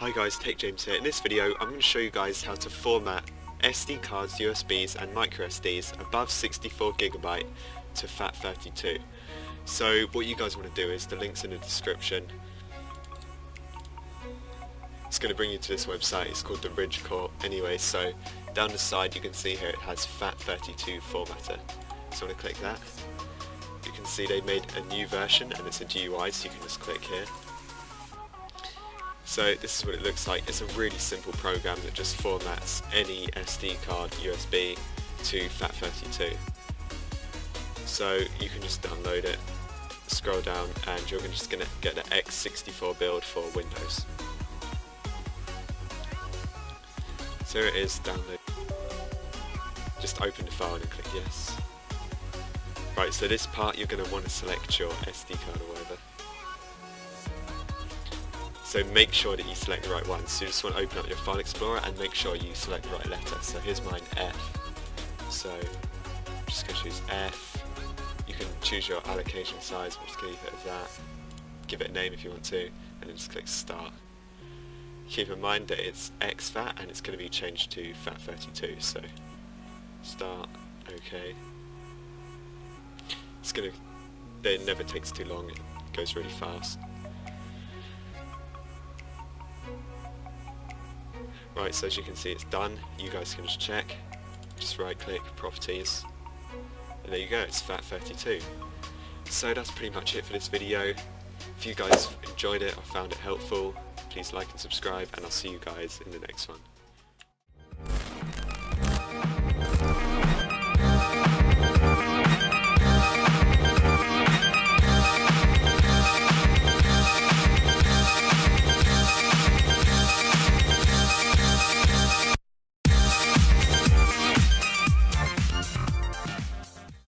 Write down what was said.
Hi guys, Tech James here. In this video I'm going to show you guys how to format SD cards, USBs and microSDs above 64GB to FAT32. So what you guys want to do is, the link's in the description, it's going to bring you to this website, it's called the Ridgecrop anyway, so down the side you can see here it has FAT32 formatter. So I'm going to click that. You can see they made a new version and it's a GUI so you can just click here so this is what it looks like. It's a really simple program that just formats any SD card USB to FAT32. So you can just download it, scroll down and you're just going to get the X64 build for Windows. So here it is, download. Just open the file and click yes. Right, so this part you're going to want to select your SD card or whatever. So make sure that you select the right one. So you just want to open up your File Explorer and make sure you select the right letter. So here's mine F. So I'm just going to choose F. You can choose your allocation size, we'll just leave it as that. Give it a name if you want to, and then just click Start. Keep in mind that it's exFAT and it's going to be changed to FAT32, so Start, OK. It's going to, it never takes too long, it goes really fast. Right, so as you can see it's done. You guys can just check. Just right click, properties. And there you go, it's FAT32. So that's pretty much it for this video. If you guys enjoyed it or found it helpful, please like and subscribe and I'll see you guys in the next one.